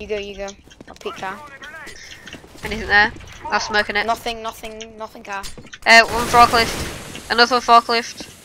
You go, you go. I'll peek car. Anything there? I'm smoking it. Nothing, nothing, nothing car. Uh, one forklift. Another forklift.